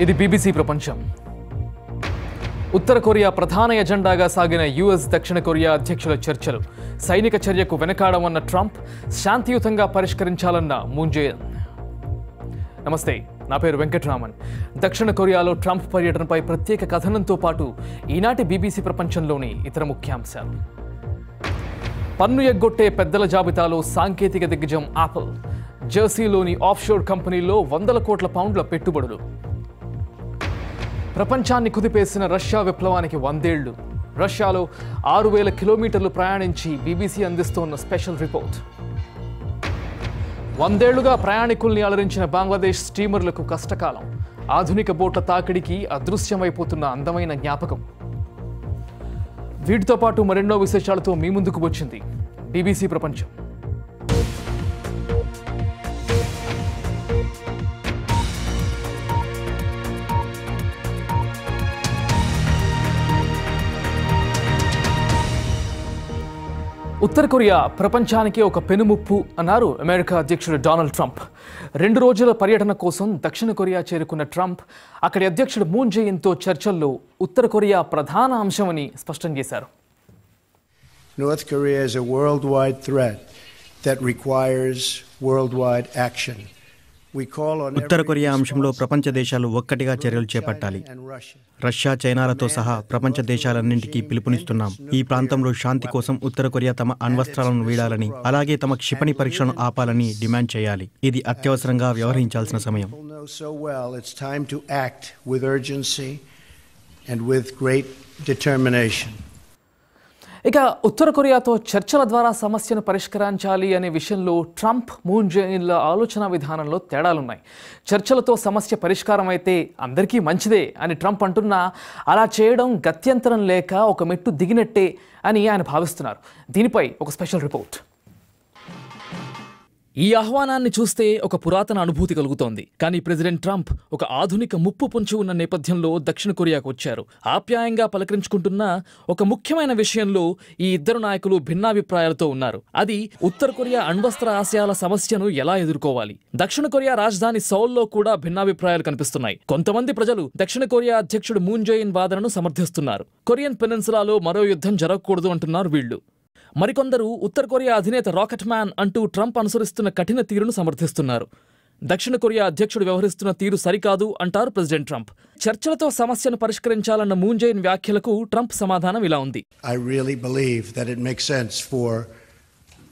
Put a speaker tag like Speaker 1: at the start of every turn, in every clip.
Speaker 1: ఇది బీబీసీ ప్రపంచం. ఉత్తర కొరియా ప్రధాన ఎజెండాగా సాగిన యుఎస్ దక్షిణ కొరియా అధ్యక్షుల చర్చలు. సైనిక చర్యకు వెనకాడమన్న ట్రంప్ శాంతియుతంగా పరిష్కరించాలన్న మూంజేయన్. నమస్తే నా పేరు వెంకటరామన్. దక్షిణ కొరియాలో ట్రంప్ పర్యటనపై ప్రత్యేక కథనంతో పాటు ఈనాటి బీబీసీ ప్రపంచంలోని ఇతర ముఖ్యాంశాలు. పన్ను ఎగ్గొట్టే పెద్దల జాబితాలో సాంకేతిక దిగ్గజం యాపిల్ జెర్సీలోని ఆఫ్షోర్ కంపెనీలో వందల కోట్ల పౌండ్ల పెట్టుబడులు. ప్రపంచాన్ని కుదిపేసిన రష్యా విప్లవానికి వందేళ్ళు. రష్యాలో ఆరు వేల కిలోమీటర్లు ప్రయాణించి బీబీసీ అందిస్తోన్న స్పెషల్ రిపోర్ట్. వందేళ్ళుగా ప్రయాణికుల్ని అలరించిన బంగ్లాదేశ్ స్టీమర్లకు కష్టకాలం. ఆధునిక బోట్ల తాకిడికి అదృశ్యమైపోతున్న అందమైన జ్ఞాపకం. వీటితో పాటు మరెన్నో విశేషాలతో మీ ముందుకు వచ్చింది బీబీసీ ప్రపంచం. ఉత్తర కొరియా ప్రపంచానికి ఒక పెనుముప్పు అన్నారు అమెరికా అధ్యక్షుడు డొనాల్డ్ ట్రంప్ రెండు రోజుల పర్యటన కోసం దక్షిణ కొరియా చేరుకున్న ట్రంప్ అక్కడి అధ్యక్షుడు మూన్ జేయిన్తో చర్చల్లో ఉత్తర కొరియా ప్రధాన అంశమని స్పష్టం చేశారు
Speaker 2: North Korea is a worldwide threat that requires worldwide action.
Speaker 3: ఉత్తర కొరియా అంశంలో ప్రపంచ దేశాలు ఒక్కటిగా చర్యలు చేపట్టాలి. రష్యా చైనాలతో సహా ప్రపంచ దేశాలన్నింటికీ పిలుపునిస్తున్నాం. ఈ ప్రాంతంలో శాంతి కోసం ఉత్తర కొరియా తమ అణ్వస్త్రాలను వీడాలని అలాగే తమ క్షిపణి పరీక్షలను ఆపాలని డిమాండ్ చేయాలి. ఇది అత్యవసరంగా వ్యవహరించాల్సిన సమయం.
Speaker 2: and with great determination.
Speaker 1: ఇక ఉత్తర కొరియాతో చర్చల ద్వారా సమస్యను పరిష్కరించాలి అనే విషయంలో ట్రంప్ మూన్ జైన్ల ఆలోచన విధానంలో తేడాలున్నాయి. చర్చలతో సమస్య పరిష్కారం అయితే అందరికీ మంచిదే అని ట్రంప్ అంటున్నా అలా చేయడం గత్యంతరం లేక ఒక మెట్టు దిగినట్టే అని ఆయన భావిస్తున్నారు. దీనిపై ఒక స్పెషల్ రిపోర్ట్. ఈ ఆహ్వానాన్ని చూస్తే ఒక పురాతన అనుభూతి కలుగుతోంది. కానీ ప్రెసిడెంట్ ట్రంప్ ఒక ఆధునిక ముప్పు పొంచి ఉన్న నేపథ్యంలో దక్షిణ కొరియాకు వచ్చారు. ఆప్యాయంగా పలకరించుకుంటున్న ఒక ముఖ్యమైన విషయంలో ఈ ఇద్దరు నాయకులు భిన్నాభిప్రాయాలతో ఉన్నారు. అది ఉత్తర కొరియా అణ్వస్త్ర ఆశయాల సమస్యను ఎలా ఎదుర్కోవాలి? దక్షిణ కొరియా రాజధాని సౌల్లో కూడా భిన్నాభిప్రాయాలు కనిపిస్తున్నాయి. కొంతమంది ప్రజలు దక్షిణ కొరియా అధ్యక్షుడు మూన్ జోయిన్ వాదనను సమర్థిస్తున్నారు. కొరియన్ పెనిన్సులాలో మరో యుద్ధం జరగకూడదు అంటున్నారు వీళ్ళు. మరికొందరు ఉత్తర కొరియా అధినేత రాకెట్ మ్యాన్ అంటూ ట్రంప్ అనుసరిస్తున్న కఠిన తీరును సమర్థిస్తున్నారు. దక్షిణ కొరియా అధ్యక్షుడు వ్యవహరిస్తున్న తీరు సరికాదు అంటారు ప్రెసిడెంట్ ట్రంప్. చర్చలతో సమస్యను పరిష్కరించాలన్న మూంజైన్ వ్యాఖ్యలకు ట్రంప్ సమాధానం ఇలా ఉంది.
Speaker 2: I really believe that it makes sense for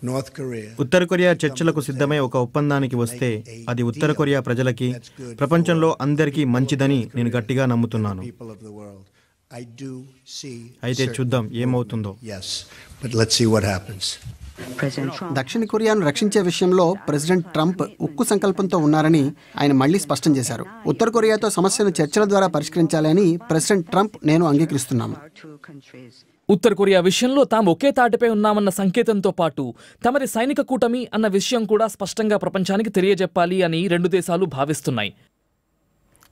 Speaker 2: North Korea.
Speaker 3: ఉత్తర కొరియా చర్చలకు సిద్ధమై ఒక ఒప్పందానికి వస్తే అది ఉత్తర కొరియా ప్రజలకి ప్రపంచంలో అందరికీ మంచిదని నేను గట్టిగా నమ్ముతున్నాను. అయితే చూద్దాం ఏమవుతుందో.
Speaker 2: yes, but let's see what happens.
Speaker 4: President Trump.
Speaker 5: దక్షిణ కొరియాను రక్షించే విషయంలో ప్రెసిడెంట్ ట్రంప్ ఉక్కు సంకల్పంతో ఉన్నారని ఆయన మళ్ళీ స్పష్టం చేశారు. ఉత్తర కొరియాతో సమస్యను చర్చల ద్వారా పరిష్కరించాలని ప్రెసిడెంట్ ట్రంప్ నేను అంగీకరిస్తున్నాను.
Speaker 1: ఉత్తర కొరియా విషయంలో తాము ఒకే తాటిపై ఉన్నామన్న సంకేతంతో పాటు తమరి సైనిక కూటమి అన్న విషయం కూడా స్పష్టంగా ప్రపంచానికి తెలియజెప్పాలి అని రెండు దేశాలు భావిస్తున్నాయి.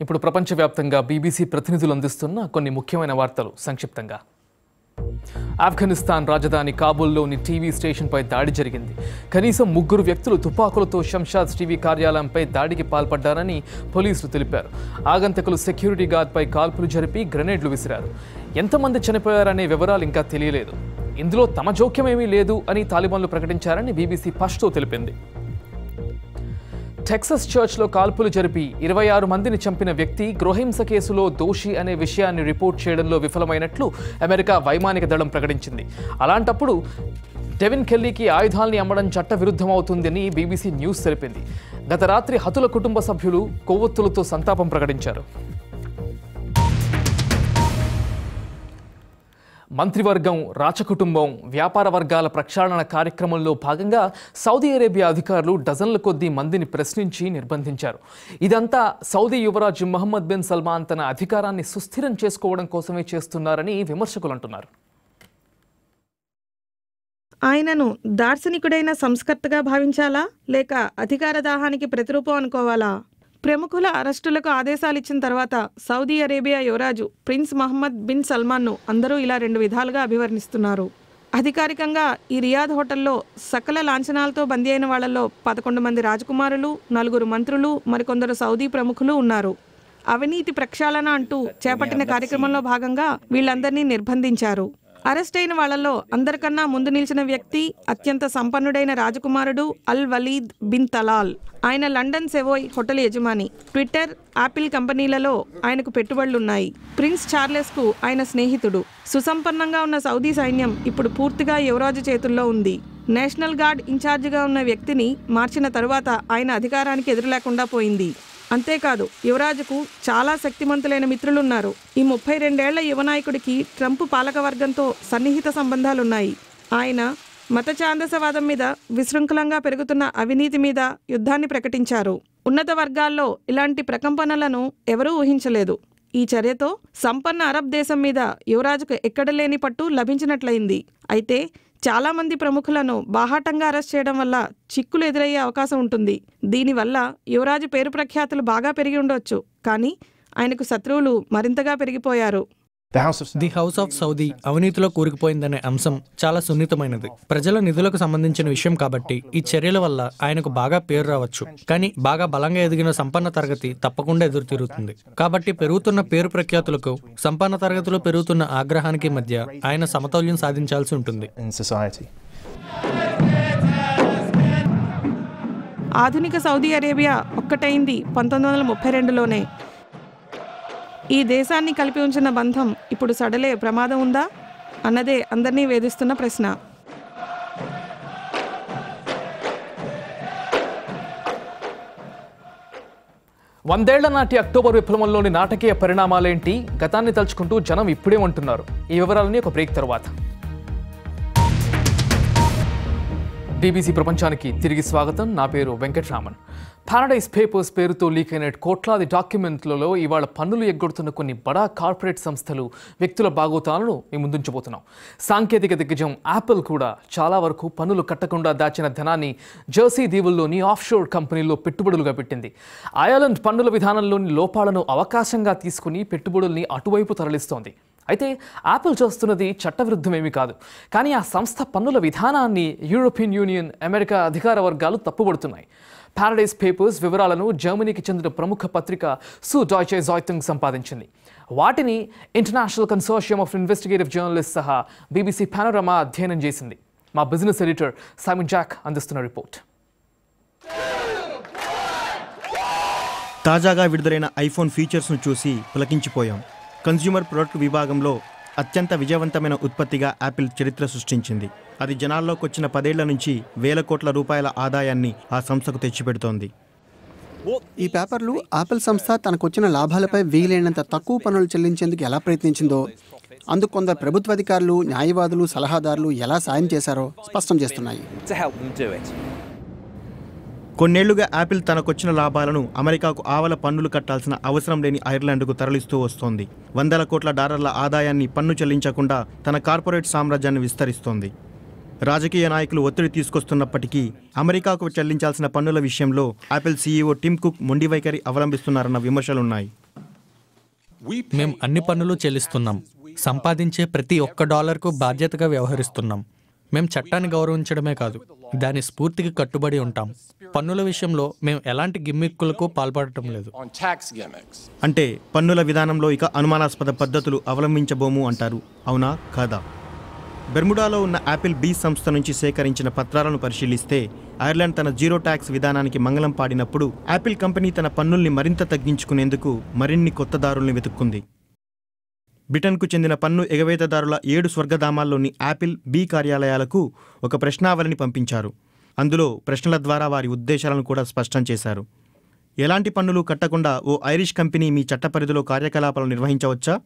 Speaker 1: ఇప్పుడు ప్రపంచవ్యాప్తంగా బీబీసీ ప్రతినిధులు అందిస్తున్న కొన్ని ముఖ్యమైన వార్తలు సంక్షిప్తంగా. ఆఫ్ఘనిస్తాన్ రాజధాని కాబూల్లోని టీవీ స్టేషన్పై దాడి జరిగింది. కనీసం ముగ్గురు వ్యక్తులు తుపాకులతో షంషాద్ టీవీ కార్యాలయంపై దాడికి పాల్పడ్డారని పోలీసులు తెలిపారు. ఆగంతకులు సెక్యూరిటీ గార్డ్పై కాల్పులు జరిపి గ్రెనేడ్లు విసిరారు. ఎంతమంది చనిపోయారనే వివరాలు ఇంకా తెలియలేదు. ఇందులో తమ జోక్యమేమీ లేదు అని తాలిబాన్లు ప్రకటించారని బీబీసీ పష్తో తెలిపింది. టెక్సస్ చర్చ్లో కాల్పులు జరిపి ఇరవై ఆరు మందిని చంపిన వ్యక్తి గృహహింస కేసులో దోషి అనే విషయాన్ని రిపోర్ట్ చేయడంలో విఫలమైనట్లు అమెరికా వైమానిక దళం ప్రకటించింది. అలాంటప్పుడు డెవిన్ కెల్లీకి ఆయుధాల్ని అమ్మడం చట్టవిరుద్ధమవుతుందని బీబీసీ న్యూస్ తెలిపింది. గత రాత్రి హతుల కుటుంబ సభ్యులు కొవ్వొత్తులతో సంతాపం ప్రకటించారు. మంత్రివర్గం రాచకుటుంబం వ్యాపార వర్గాల ప్రక్షాళన కార్యక్రమంలో భాగంగా సౌదీ అరేబియా అధికారులు డజన్ల కొద్దీ మందిని ప్రశ్నించి నిర్బంధించారు. ఇదంతా సౌదీ యువరాజు మహమ్మద్ బిన్ సల్మాన్ తన అధికారాన్ని సుస్థిరం చేసుకోవడం కోసమే చేస్తున్నారని విమర్శకులు అంటున్నారు.
Speaker 6: ఆయనను దార్శనికుడైన సంస్కర్తగా భావించాలా? లేక అధికార దాహానికి ప్రతిరూపం అనుకోవాలా? ప్రముఖుల అరెస్టులకు ఆదేశాలు ఇచ్చిన తర్వాత సౌదీ అరేబియా యువరాజు ప్రిన్స్ మహమ్మద్ బిన్ సల్మాన్ను అందరూ ఇలా రెండు విధాలుగా అభివర్ణిస్తున్నారు. అధికారికంగా ఈ రియాద్ హోటల్లో సకల లాంఛనాలతో బందీ అయిన వాళ్ళలో పదకొండు మంది రాజకుమారులు నలుగురు మంత్రులు మరికొందరు సౌదీ ప్రముఖులు ఉన్నారు. అవినీతి ప్రక్షాళన అంటూ చేపట్టిన కార్యక్రమంలో భాగంగా వీళ్ళందరినీ నిర్బంధించారు. అరెస్ట్ అయిన వాళ్ళలో అందరికన్నా ముందు నిలిచిన వ్యక్తి అత్యంత సంపన్నుడైన రాజకుమారుడు అల్ వలీద్ బిన్ తలాల్. ఆయన లండన్ సెవోయ్ హోటల్ యజమాని. ట్విట్టర్ యాపిల్ కంపెనీలలో ఆయనకు పెట్టుబడులున్నాయి. ప్రిన్స్ చార్లెస్కు ఆయన స్నేహితుడు. సుసంపన్నంగా ఉన్న సౌదీ సైన్యం ఇప్పుడు పూర్తిగా యువరాజు చేతుల్లో ఉంది. నేషనల్ గార్డ్ ఇన్ఛార్జిగా ఉన్న వ్యక్తిని మార్చిన తరువాత ఆయన అధికారానికి ఎదురులేకుండా పోయింది. అంతేకాదు యువరాజుకు చాలా శక్తిమంతులైన మిత్రులున్నారు. ఈ ముప్పై రెండేళ్ళ యువనాయకుడికి ట్రంప్ పాలకవర్గంతో సన్నిహిత సంబంధాలున్నాయి. ఆయన మత ఛాందసవాదం మీద విశృంఖలంగా పెరుగుతున్న అవినీతి మీద యుద్ధాన్ని ప్రకటించారు. ఉన్నత వర్గాల్లో ఇలాంటి ప్రకంపనలను ఎవరూ ఊహించలేదు. ఈ చర్యతో సంపన్న అరబ్ దేశం మీద యువరాజుకు ఎక్కడలేని పట్టు లభించినట్లయింది. అయితే చాలా మంది ప్రముఖులను బాహాటంగా అరెస్ట్ చేయడం వల్ల చిక్కులు ఎదురయ్యే అవకాశం ఉంటుంది. దీనివల్ల యువరాజు పేరు ప్రఖ్యాతులు బాగా పెరిగి ఉండొచ్చు. కానీ ఆయనకు శత్రువులు మరింతగా పెరిగిపోయారు.
Speaker 7: ది హౌస్ ఆఫ్ సౌదీ అవినీతిలో కూరుకుపోయిందనే అంశం చాలా సున్నితమైనది. ప్రజల నిధులకు సంబంధించిన విషయం కాబట్టి ఈ చర్యల వల్ల ఆయనకు బాగా పేరు రావచ్చు. కానీ బాగా బలంగా ఎదిగిన సంపన్న తరగతి తప్పకుండా ఎదురు తిరుగుతుంది కాబట్టి పెరుగుతున్న పేరు ప్రఖ్యాతులకు సంపన్న తరగతిలో పెరుగుతున్న ఆగ్రహానికి మధ్య ఆయన సమతౌల్యం సాధించాల్సి ఉంటుంది.
Speaker 6: ఆధునిక సౌదీ అరేబియా ఒక్కటైంది పంతొమ్మిది వందల ముప్పై రెండులోనే. ఈ దేశాన్ని కలిపి ఉంచిన బంధం ఇప్పుడు సడలే ప్రమాదం ఉందా? అన్నదే అందరినీ వేధిస్తున్న ప్రశ్న.
Speaker 1: వందేళ్ళ నాటి అక్టోబర్ విప్లవంలోని నాటకీయ పరిణామాలేంటి? గతాన్ని తలుచుకుంటూ జనం ఇప్పుడే ఉంటున్నారు. ఈ వివరాలని ఒక బ్రేక్ తర్వాత. బీబీసీ ప్రపంచానికి తిరిగి స్వాగతం. నా పేరు వెంకట్రామన్. పారడైజ్ పేపర్స్ పేరుతో లీక్ అయిన కోట్లాది డాక్యుమెంట్లలో ఇవాళ పన్నులు ఎగ్గొడుతున్న కొన్ని బడా కార్పొరేట్ సంస్థలు వ్యక్తుల బాగోతాలను మేము ముందుంచబోతున్నాం. సాంకేతిక దిగ్గజం యాపిల్ కూడా చాలా వరకు పన్నులు కట్టకుండా దాచిన ధనాన్ని జెర్సీ దీవుల్లోని ఆఫ్షోర్ కంపెనీల్లో పెట్టుబడులుగా పెట్టింది. ఐర్లాండ్ పన్నుల విధానంలోని లోపాలను అవకాశంగా తీసుకుని పెట్టుబడుల్ని అటువైపు తరలిస్తోంది. అయితే యాపిల్ చేస్తున్నది చట్టవిరుద్ధమేమీ కాదు. కానీ ఆ సంస్థ పన్నుల విధానాన్ని యూరోపియన్ యూనియన్ అమెరికా అధికార వర్గాలు తప్పుబడుతున్నాయి. పారడైస్ పేపర్స్ వివరాలను జర్మనీకి చెందిన ప్రముఖ పత్రిక సు డాయ్చే జాయ్తంగ్ సంపాదించింది. వాటిని international consortium of investigative journalist సహా బీబీసీ పానోరమా అధ్యయనం చేసింది. మా బిజినెస్ ఎడిటర్ సైమన్ జాక్ అందిస్తున్న రిపోర్ట్
Speaker 3: తాజాగా విడుదలైన ఐఫోన్ ఫీచర్స్ను చూసి పులకించిపోయాం. కన్స్యూమర్ ప్రొడక్ట్ విభాగంలో అత్యంత విజయవంతమైన ఉత్పత్తిగా యాపిల్ చరిత్ర సృష్టించింది. అది జనాల్లోకి వచ్చిన పదేళ్ళ నుంచి వేల కోట్ల రూపాయల ఆదాయాన్ని ఆ సంస్థకు తెచ్చిపెడుతోంది.
Speaker 5: ఈ పేపర్లు ఆపిల్ సంస్థ తనకొచ్చిన లాభాలపై వీలైనంత తక్కువ పన్నులు చెల్లించేందుకు ఎలా ప్రయత్నించిందో అందుకు కొందరు ప్రభుత్వ అధికారులు న్యాయవాదులు సలహాదారులు ఎలా సాయం చేశారో స్పష్టం చేస్తున్నాయి.
Speaker 3: కొన్నేళ్ళుగా యాపిల్ తనకొచ్చిన లాభాలను అమెరికాకు ఆవల పన్నులు కట్టాల్సిన అవసరం లేని ఐర్లాండ్కు తరలిస్తూ వస్తోంది. వందల కోట్ల డాలర్ల ఆదాయాన్ని పన్ను చెల్లించకుండా తన కార్పొరేట్ సామ్రాజ్యాన్ని విస్తరిస్తోంది. రాజకీయ నాయకులు ఒత్తిడి తీసుకొస్తున్నప్పటికీ అమెరికాకు చెల్లించాల్సిన పన్నుల విషయంలో యాపిల్ సీఈఓ టిమ్ కుక్ మొండి వైఖరి అవలంబిస్తున్నారన్న విమర్శలున్నాయి.
Speaker 7: మేము అన్ని పన్నులు చెల్లిస్తున్నాం. సంపాదించే ప్రతి ఒక్క డాలర్కు బాధ్యతగా వ్యవహరిస్తున్నాం. మేం చట్టాన్ని గౌరవించడమే కాదు దాని స్ఫూర్తికి కట్టుబడి ఉంటాం. పన్నుల విషయంలో మేము ఎలాంటి గిమ్మిక్కులకు పాల్పడటం లేదు.
Speaker 3: అంటే పన్నుల విధానంలో ఇక అనుమానాస్పద పద్ధతులు అవలంబించబోము అంటారు. అవునా కాదా? బెర్ముడాలో ఉన్న యాపిల్ బీ సంస్థ నుంచి సేకరించిన పత్రాలను పరిశీలిస్తే ఐర్లాండ్ తన జీరో ట్యాక్స్ విధానానికి మంగళం పాడినప్పుడు యాపిల్ కంపెనీ తన పన్నుల్ని మరింత తగ్గించుకునేందుకు మరిన్ని కొత్త దారుల్ని వెతుక్కుంది. బ్రిటన్కు చెందిన పన్ను ఎగవేతదారుల ఏడు స్వర్గధామాల్లోని యాపిల్ బీ కార్యాలయాలకు ఒక ప్రశ్నావళిని పంపించారు. అందులో ప్రశ్నల ద్వారా వారి ఉద్దేశాలను కూడా స్పష్టం చేశారు. ఎలాంటి పన్నులు కట్టకుండా ఓ ఐరిష్ కంపెనీ మీ చట్ట పరిధిలో కార్యకలాపాలు నిర్వహించవచ్చా?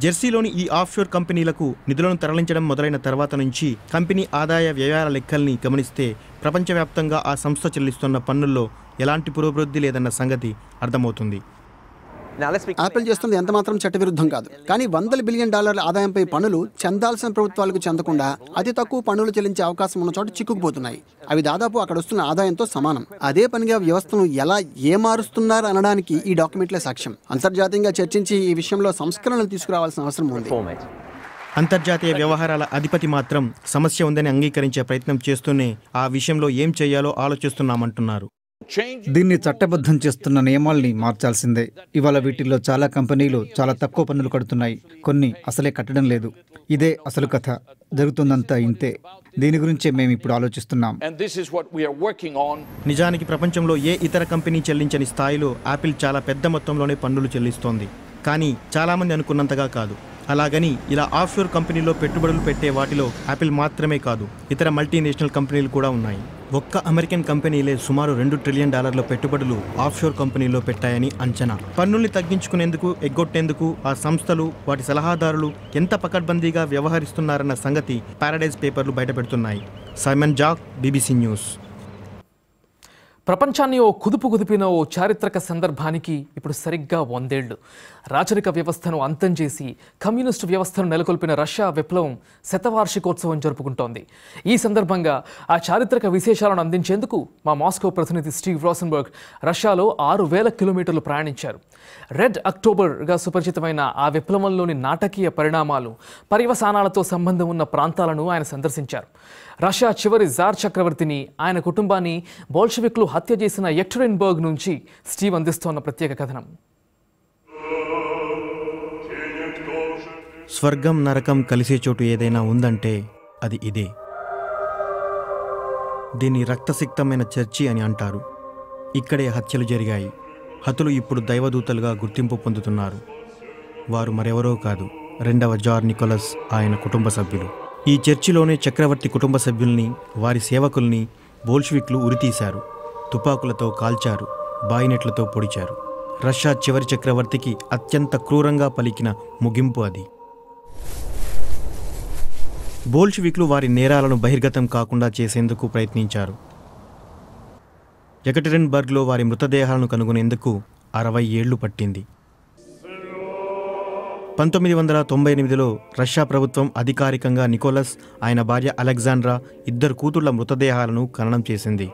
Speaker 3: జెర్సీలోని ఈ ఆఫ్షోర్ కంపెనీలకు నిధులను తరలించడం మొదలైన తర్వాత నుంచి కంపెనీ ఆదాయ వ్యయాల లెక్కల్ని గమనిస్తే ప్రపంచవ్యాప్తంగా ఆ సంస్థ చెల్లిస్తున్న పన్నుల్లో ఎలాంటి పురోభివృద్ధి లేదన్న సంగతి అర్థమవుతుంది.
Speaker 5: యాపిల్ చేస్తుంది ఎంత మాత్రం చట్టవిరుద్ధం కాదు. కానీ వందల బిలియన్ డాలర్ల ఆదాయంపై పన్నులు చెందాల్సిన ప్రభుత్వాలకు చెందకుండా అతి తక్కువ పన్నులు చెల్లించే అవకాశం ఉన్న చోట చిక్కుకుపోతున్నాయి. అవి దాదాపు అక్కడ వస్తున్న ఆదాయంతో సమానం. అదే పనిగా వ్యవస్థను ఎలా ఏమారుస్తున్నారు అనడానికి ఈ డాక్యుమెంట్లే సాక్ష్యం. అంతర్జాతీయంగా చర్చించి ఈ విషయంలో సంస్కరణలు తీసుకురావాల్సిన అవసరం ఉంది.
Speaker 3: అంతర్జాతీయ వ్యవహారాల అధిపతి మాత్రం సమస్య ఉందని అంగీకరించే ప్రయత్నం చేస్తూనే ఆ విషయంలో ఏం చేయాలో ఆలోచిస్తున్నామంటున్నారు.
Speaker 8: దీన్ని చట్టబద్ధం చేస్తున్న నియమాల్ని మార్చాల్సిందే. ఇవాళ వీటిల్లో చాలా కంపెనీలు చాలా తక్కువ పన్నులు కడుతున్నాయి. కొన్ని అసలే కట్టడం లేదు. ఇదే అసలు కథ. జరుగుతుందంతా ఇంతే. దీని గురించే మేము ఇప్పుడు ఆలోచిస్తున్నాం.
Speaker 3: నిజానికి ప్రపంచంలో ఏ ఇతర కంపెనీ చెల్లించని స్థాయిలో యాపిల్ చాలా పెద్ద మొత్తంలోనే పన్నులు చెల్లిస్తోంది. కానీ చాలామంది అనుకున్నంతగా కాదు. అలాగని ఇలా ఆఫ్షోర్ కంపెనీలో పెట్టుబడులు పెట్టే వాటిలో యాపిల్ మాత్రమే కాదు ఇతర మల్టీనేషనల్ కంపెనీలు కూడా ఉన్నాయి. ఒక్క అమెరికన్ కంపెనీలే సుమారు రెండు ట్రిలియన్ డాలర్ల పెట్టుబడులు ఆఫ్షోర్ కంపెనీలో పెట్టాయని అంచనా. పన్నుల్ని తగ్గించుకునేందుకు ఎగ్గొట్టేందుకు ఆ సంస్థలు వాటి సలహాదారులు ఎంత పకడ్బందీగా వ్యవహరిస్తున్నారన్న సంగతి పారాడైజ్ పేపర్లు బయటపెడుతున్నాయి. Simon Jack BBC news.
Speaker 1: ప్రపంచాన్ని ఓ కుదుపు కుదిపిన ఓ చారిత్రక సందర్భానికి ఇప్పుడు సరిగ్గా వందేళ్ళు. రాచరిక వ్యవస్థను అంతం చేసి కమ్యూనిస్టు వ్యవస్థను నెలకొల్పిన రష్యా విప్లవం శతవార్షికోత్సవం జరుపుకుంటోంది. ఈ సందర్భంగా ఆ చారిత్రక విశేషాలను అందించేందుకు మా మాస్కో ప్రతినిధి స్టీవ్ రోసన్బర్గ్ రష్యాలో ఆరు వేల కిలోమీటర్లు ప్రయాణించారు. రెడ్ అక్టోబర్గా సుపరిచితమైన ఆ విప్లవంలోని నాటకీయ పరిణామాలు పర్యవసానాలతో సంబంధం ఉన్న ప్రాంతాలను ఆయన సందర్శించారు. రష్యా చివరి జార్ చక్రవర్తిని ఆయన కుటుంబాన్ని బోల్షవిక్లు హత్య చేసిన ఎక్టరిన్బర్గ్ నుంచి స్టీవ్ అందిస్తోన్న ప్రత్యేక కథనం.
Speaker 3: స్వర్గం నరకం కలిసే చోటు ఏదైనా ఉందంటే అది ఇదే. దీన్ని రక్తసిక్తమైన చర్చి అని అంటారు. ఇక్కడే హత్యలు జరిగాయి. హతులు ఇప్పుడు దైవదూతలుగా గుర్తింపు పొందుతున్నారు. వారు మరెవరో కాదు రెండవ జార్ నికోలస్ ఆయన కుటుంబ సభ్యులు. ఈ చర్చిలోనే చక్రవర్తి కుటుంబ సభ్యుల్ని వారి సేవకుల్ని బోల్షివిక్లు ఉరితీశారు. తుపాకులతో కాల్చారు బాయినెట్లతో పొడిచారు. రష్యా చివరి చక్రవర్తికి అత్యంత క్రూరంగా పలికిన ముగింపు అది. బోల్షివిక్లు వారి నేరాలను బహిర్గతం కాకుండా చేసేందుకు ప్రయత్నించారు. ఎకటెరిన్బర్గ్లో వారి మృతదేహాలను కనుగొనేందుకు అరవై ఏళ్ళు పట్టింది. పంతొమ్మిది వందల తొంభై ఎనిమిదిలో రష్యా ప్రభుత్వం అధికారికంగా నికోలస్ ఆయన భార్య అలెగ్జాండ్రా ఇద్దరు కూతుళ్ళ మృతదేహాలను ఖననం చేసింది.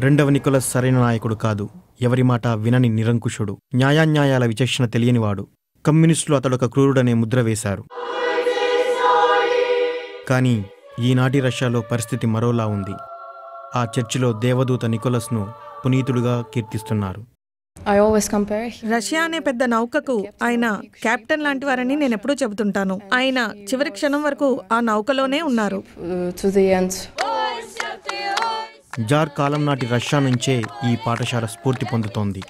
Speaker 3: రెండవ నికోలస్ సరైన నాయకుడు కాదు. ఎవరి మాట వినని నిరంకుశుడు. న్యాయాన్యాయాల విచక్షణ తెలియనివాడు. కమ్యూనిస్టులు అతడొక క్రూరుడనే ముద్ర వేశారు. కానీ ఈనాటి రష్యాలో పరిస్థితి మరోలా ఉంది. ఆ చర్చిలో దేవదూత నికోలస్ను పునీతుడుగా కీర్తిస్తున్నారు.
Speaker 6: రష్యా అనే పెద్ద నౌకకు ఆయన కెప్టెన్ లాంటి వారని నేను ఎప్పుడూ చెబుతుంటాను. ఆయన చివరి క్షణం వరకు ఆ నౌకలోనే ఉన్నారు.
Speaker 3: జార్ కాలం నాటి రష్యా నుంచే ఈ పాఠశాల స్ఫూర్తి పొందుతోంది.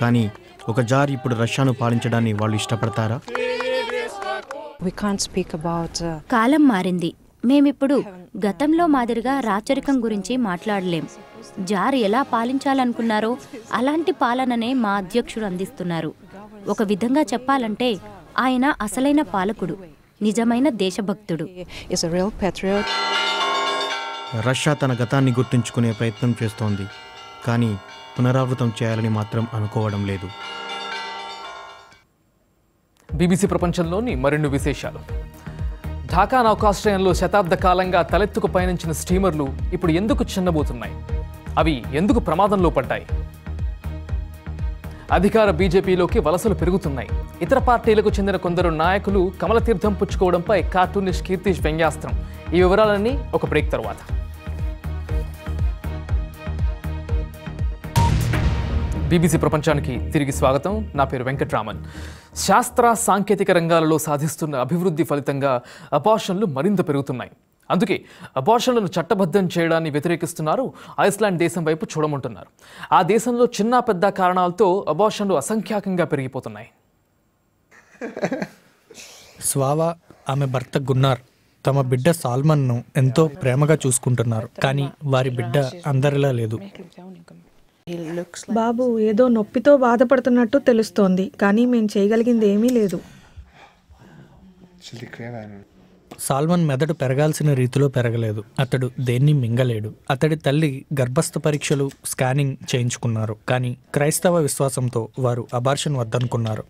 Speaker 3: కానీ ఒక జార్ ఇప్పుడు రష్యాను పాలించడాన్ని వాళ్ళు ఇష్టపడతారా?
Speaker 9: Uh,
Speaker 10: కాలం మారింది. మేమిప్పుడు గతంలో మాదిరిగా రాచరికం గురించి మాట్లాడలేం. జార్ ఎలా పాలించాలనుకున్నారో అలాంటి పాలననే మా అధ్యక్షుడు అందిస్తున్నారు. ఒక విధంగా చెప్పాలంటే ఆయన అసలైన పాలకుడు నిజమైన దేశభక్తుడు.
Speaker 3: రష్యా తన గతాన్ని గుర్తుంచుకునే ప్రయత్నం చేస్తోంది కానీ పునరావృతం చేయాలని మాత్రం అనుకోవడం లేదు.
Speaker 1: బీబీసీ ప్రపంచంలోని మరిన్ని విశేషాలు? ఢాకా నౌకాశ్రయంలో శతాబ్ద కాలంగా తలెత్తుకు పయనించిన స్టీమర్లు ఇప్పుడు ఎందుకు చిన్నబోతున్నాయి? అవి ఎందుకు ప్రమాదంలో పడ్డాయి? అధికార బీజేపీలోకి వలసలు పెరుగుతున్నాయి. ఇతర పార్టీలకు చెందిన కొందరు నాయకులు కమలతీర్థం పుచ్చుకోవడంపై కార్టూనిస్ట్ కీర్తిష్ వ్యంగ్యాస్త్రం. ఈ వివరాలన్నీ ఒక బ్రేక్ తర్వాత. బీబీసీ ప్రపంచానికి తిరిగి స్వాగతం. నా పేరు వెంకట్రామన్. శాస్త్ర సాంకేతిక రంగాలలో సాధిస్తున్న అభివృద్ధి ఫలితంగా అబార్షన్లు మరింత పెరుగుతున్నాయి. అందుకే అబార్షన్లను చట్టబద్ధం చేయడాన్ని వ్యతిరేకిస్తున్నారు. ఐస్లాండ్ దేశం వైపు చూడమంటున్నారు. ఆ దేశంలో చిన్న పెద్ద కారణాలతో అబార్షన్లు అసంఖ్యాకంగా పెరిగిపోతున్నాయి.
Speaker 7: స్వావా ఆమె భర్త గున్నార్. తమ బిడ్డ సాల్మన్ను ఎంతో ప్రేమగా చూసుకుంటున్నారు. కానీ వారి బిడ్డ అందరిలా లేదు.
Speaker 6: బాబు ఏదో నొప్పితో బాధపడుతున్నట్టు తెలుస్తోంది కానీ మేం చేయగలిగింది ఏమీ లేదు.
Speaker 7: సాల్మన్ మెదడు పెరగాల్సిన రీతిలో పెరగలేదు. అతడు దేన్ని మింగలేడు. అతడి తల్లి గర్భస్థ పరీక్షలు స్కానింగ్ చేయించుకున్నారు కానీ క్రైస్తవ విశ్వాసంతో వారు అబార్షన్ వద్దనుకున్నారు.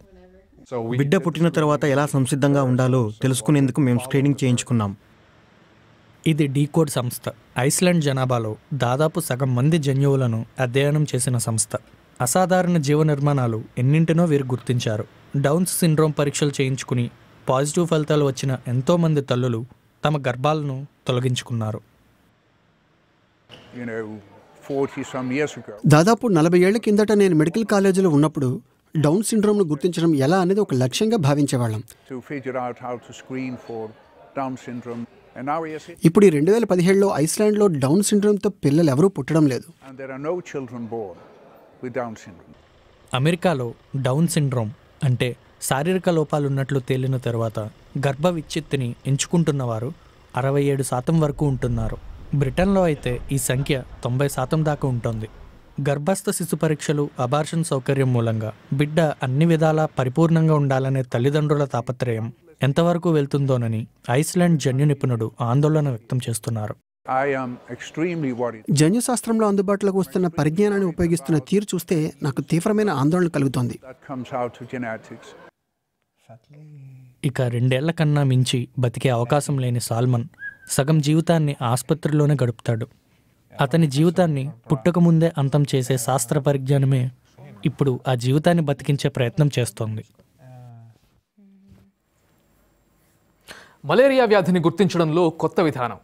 Speaker 3: బిడ్డ పుట్టిన తర్వాత ఎలా సంసిద్ధంగా ఉండాలో తెలుసుకునేందుకు మేము స్క్రీనింగ్ చేయించుకున్నాం.
Speaker 7: ఇది డీకోడ్ సంస్థ. ఐస్లాండ్ జనాభాలో దాదాపు సగం మంది జన్యువులను అధ్యయనం చేసిన సంస్థ. అసాధారణ జీవ నిర్మాణాలు ఎన్నింటినో వీరు గుర్తించారు. డౌన్స్ సిండ్రోమ్ పరీక్షలు చేయించుకుని పాజిటివ్ ఫలితాలు వచ్చిన ఎంతో మంది తల్లులు తమ గర్భాలను తొలగించుకున్నారు.
Speaker 11: you know, 40 some years ago.
Speaker 5: దాదాపు నలభై ఏళ్ళ కిందట నేను మెడికల్ కాలేజీలో ఉన్నప్పుడు డౌన్ సిండ్రోమ్ను గుర్తించడం ఎలా అనేది ఒక లక్ష్యంగా భావించేవాళ్ళం. ఇప్పుడు ఈ రెండు వేల పదిహేడులో ఐస్లాండ్లో డౌన్ సిండ్రోమ్తో పిల్లలు ఎవరూ పుట్టడం లేదు.
Speaker 7: అమెరికాలో డౌన్ సిండ్రోమ్ అంటే శారీరక లోపాలున్నట్లు తేలిన తర్వాత గర్భ విచ్ఛిత్తిని ఎంచుకుంటున్న వారు అరవై ఏడు శాతం వరకు ఉంటున్నారు. బ్రిటన్లో అయితే ఈ సంఖ్య తొంభై శాతం దాకా ఉంటుంది. గర్భస్థ శిశు పరీక్షలు అబార్షన్ సౌకర్యం మూలంగా బిడ్డ అన్ని విధాలా పరిపూర్ణంగా ఉండాలనే తల్లిదండ్రుల తాపత్రయం ఎంతవరకు వెళ్తుందోనని ఐస్లాండ్ జన్యు నిపుణుడు ఆందోళన వ్యక్తం చేస్తున్నారు
Speaker 11: I am extremely worried.
Speaker 5: జన్యుశాస్త్రంలో అందుబాటులోకి వస్తున్న పరిజ్ఞానాన్ని ఉపయోగిస్తున్న తీరు చూస్తే నాకు తీవ్రమైన ఆందోళన కలుగుతోంది
Speaker 11: That comes out to genetics.
Speaker 7: ఇక రెండేళ్ళ కన్నా మించి బతికే అవకాశం లేని సాల్మన్ సగం జీవితాన్ని ఆసుపత్రిలోనే గడుపుతాడు అతని జీవితాన్ని పుట్టకముందే అంతం చేసే శాస్త్ర పరిజ్ఞానమే ఇప్పుడు ఆ జీవితాన్ని బతికించే ప్రయత్నం చేస్తోంది
Speaker 1: మలేరియా వ్యాధిని గుర్తించడంలో కొత్త విధానం.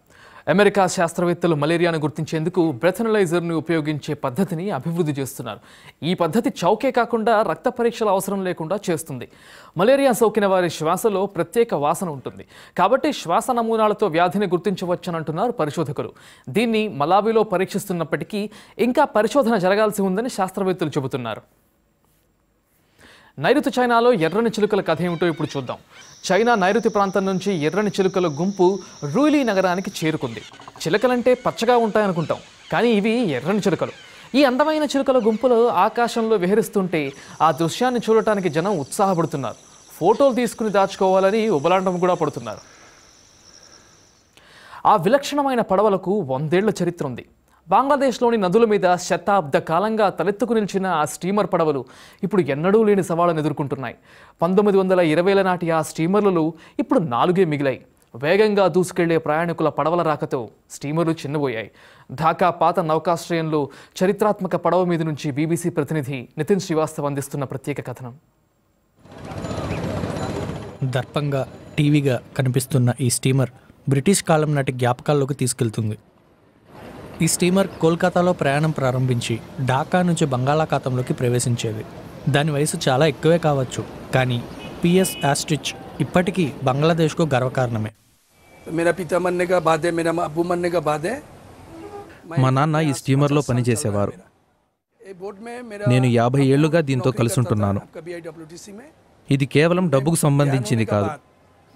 Speaker 1: అమెరికా శాస్త్రవేత్తలు మలేరియాను గుర్తించేందుకు బ్రెథనలైజర్ని ఉపయోగించే పద్ధతిని అభివృద్ధి చేస్తున్నారు. ఈ పద్ధతి చౌకే కాకుండా రక్త పరీక్షల అవసరం లేకుండా చేస్తుంది. మలేరియా సోకిన వారి శ్వాసలో ప్రత్యేక వాసన ఉంటుంది. కాబట్టి శ్వాస నమూనాలతో వ్యాధిని గుర్తించవచ్చనంటున్నారు పరిశోధకులు. దీన్ని మలావిలో పరీక్షిస్తున్నప్పటికీ ఇంకా పరిశోధన జరగాల్సి ఉందని శాస్త్రవేత్తలు చెబుతున్నారు. నైరుతి చైనాలో ఎర్రని చిలుకల కథ ఏమిటో ఇప్పుడు చూద్దాం. చైనా నైరుతి ప్రాంతం నుంచి ఎర్రని చిలుకల గుంపు రూలీ నగరానికి చేరుకుంది. చిలుకలంటే పచ్చగా ఉంటాయనుకుంటాం కానీ ఇవి ఎర్రని చిలుకలు. ఈ అందమైన చిలుకల గుంపులు ఆకాశంలో విహరిస్తుంటే ఆ దృశ్యాన్ని చూడటానికి జనం ఉత్సాహపడుతున్నారు. ఫోటోలు తీసుకుని దాచుకోవాలని ఉబలాండం కూడా పడుతున్నారు. ఆ విలక్షణమైన పడవలకు వందేళ్ళ చరిత్ర ఉంది. బంగ్లాదేశ్లోని నదుల మీద శతాబ్ద కాలంగా తలెత్తుకు నిలిచిన ఆ స్టీమర్ పడవలు ఇప్పుడు ఎన్నడూ లేని సవాళ్ళను ఎదుర్కొంటున్నాయి. పంతొమ్మిది వందల ఇరవైల నాటి ఆ స్టీమర్లలో ఇప్పుడు నాలుగే మిగిలాయి. వేగంగా దూసుకెళ్ళే ప్రయాణికుల పడవల రాకతో స్టీమర్లు చిన్నబోయాయి. ఢాకా పాత నౌకాశ్రయంలో చరిత్రాత్మక పడవ మీద నుంచి బీబీసీ ప్రతినిధి నితిన్ శ్రీవాస్తవ్ అందిస్తున్న ప్రత్యేక కథనం.
Speaker 7: దర్పంగా టీవీగా కనిపిస్తున్న ఈ స్టీమర్ బ్రిటిష్ కాలం నాటి జ్ఞాపకాల్లోకి తీసుకెళ్తుంది. ఈ స్టీమర్ కోల్కతాలో ప్రయాణం ప్రారంభించి ఢాకా నుంచి బంగాళాఖాతంలోకి ప్రవేశించేది దాని వయసు చాలా ఎక్కువే కావచ్చు కానీ పిఎస్ ఆస్ట్రిచ్ ఇప్పటికీ బంగ్లాదేశ్కు గర్వకారణమే.
Speaker 12: మా నాన్న ఈ స్టీమర్లో పనిచేసేవారు. నేను యాభై ఏళ్ళుగా దీంతో
Speaker 13: కలిసి ఉంటున్నాను
Speaker 12: ఇది కేవలం డబ్బుకు సంబంధించింది కాదు.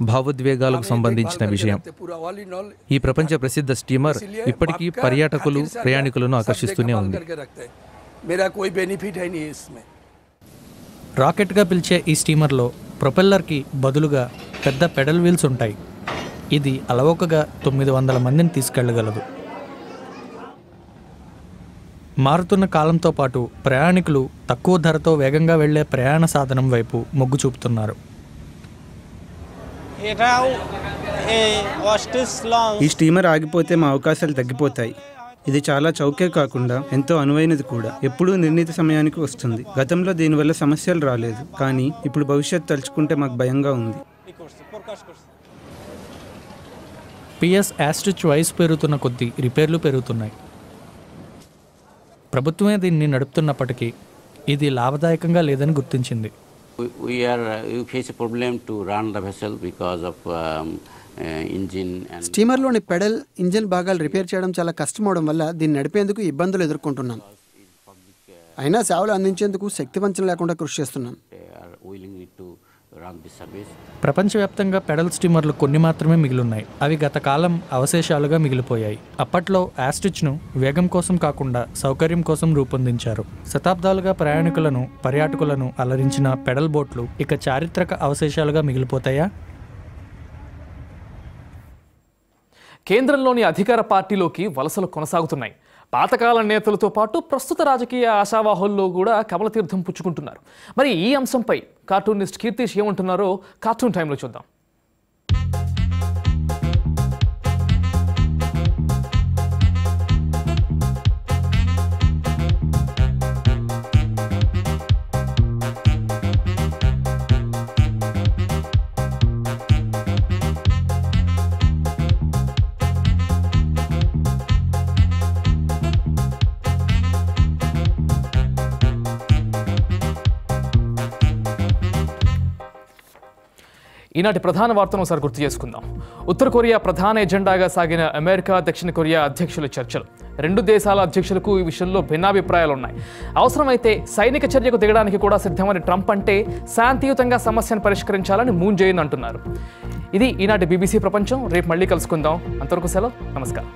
Speaker 12: భావోద్వేగాలకు సంబంధించిన విషయం. ఈ ప్రపంచ ప్రసిద్ధ స్టీమర్ ఇప్పటికీ పర్యాటకులు ప్రయాణికులను ఆకర్షిస్తూనే ఉంది.
Speaker 7: రాకెట్గా పిలిచే ఈ స్టీమర్లో ప్రొపెల్లర్కి బదులుగా పెద్ద పెడల్ వీల్స్ ఉంటాయి. ఇది అలవోకగా తొమ్మిది వందల మందిని తీసుకెళ్ళగలదు. మారుతున్న కాలంతో పాటు ప్రయాణికులు తక్కువ ధరతో వేగంగా వెళ్ళే ప్రయాణ సాధనం వైపు మొగ్గు చూపుతున్నారు.
Speaker 14: ఈ స్టీమర్ ఆగిపోతే మా అవకాశాలు తగ్గిపోతాయి. ఇది చాలా చౌకే కాకుండా ఎంతో అనువైనది కూడా. ఎప్పుడూ నిర్ణీత సమయానికి వస్తుంది. గతంలో దీనివల్ల సమస్యలు రాలేదు. కానీ ఇప్పుడు భవిష్యత్ తలుచుకుంటే మాకు భయంగా ఉంది.
Speaker 7: పిఎస్ యాస్ట్రిచ్ వయసు పెరుగుతున్న కొద్దీ రిపేర్లు పెరుగుతున్నాయి. ప్రభుత్వమే దీన్ని నడుపుతున్నప్పటికీ ఇది లాభదాయకంగా లేదని గుర్తించింది.
Speaker 15: We, we are uh, we face a problem to run the vessel because of um, uh, engine and
Speaker 5: స్టీమర్లోని పెడల్ ఇంజిన్ భాగాలు రిపేర్ చేయడం చాలా కష్టమవడం వల్ల దీన్ని నడిపేందుకు ఇబ్బందులు ఎదుర్కొంటున్నాం. అయినా సేవలు అందించేందుకు శక్తి వంచన లేకుండా కృషి చేస్తున్నాం.
Speaker 7: ప్రపంచవ్యాప్తంగా పెడల్ స్టీమర్లు కొన్ని మాత్రమే మిగిలిన్నాయి. అవి గత కాలం అవశేషాలుగా మిగిలిపోయాయి. అప్పట్లో యాస్టిచ్ను వేగం కోసం కాకుండా సౌకర్యం కోసం రూపొందించారు. శతాబ్దాలుగా ప్రయాణికులను పర్యాటకులను అలరించిన పెడల్ బోట్లు ఇక చారిత్రక అవశేషాలుగా మిగిలిపోతాయా?
Speaker 1: కేంద్రంలోని అధికార పార్టీలోకి వలసలు కొనసాగుతున్నాయి. పాతకాల నేతలతో పాటు ప్రస్తుత రాజకీయ ఆశావాహుల్లో కూడా కమలతీర్థం పుచ్చుకుంటున్నారు. మరి ఈ అంశంపై కార్టూనిస్ట్ కీర్తిష్ ఏమంటున్నారో కార్టూన్ టైంలో చూద్దాం. ఈనాటి ప్రధాన వార్తను ఒకసారి గుర్తు చేసుకుందాం. ఉత్తర కొరియా ప్రధాన ఎజెండాగా సాగిన అమెరికా దక్షిణ కొరియా అధ్యక్షుల చర్చలు. రెండు దేశాల అధ్యక్షులకు ఈ విషయంలో భిన్నాభిప్రాయాలు ఉన్నాయి అవసరమైతే సైనిక చర్యకు దిగడానికి కూడా సిద్ధమని ట్రంప్ అంటే శాంతియుతంగా సమస్యను పరిష్కరించాలని మూన్ జైన్ అంటున్నారు. ఇది ఈనాటి బీబీసీ ప్రపంచం. రేపు మళ్ళీ కలుసుకుందాం. అంతవరకు సెలవు. నమస్కారం.